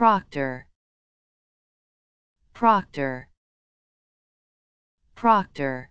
proctor. Proctor. Proctor.